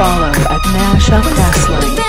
Follow at Mashup Wrestling.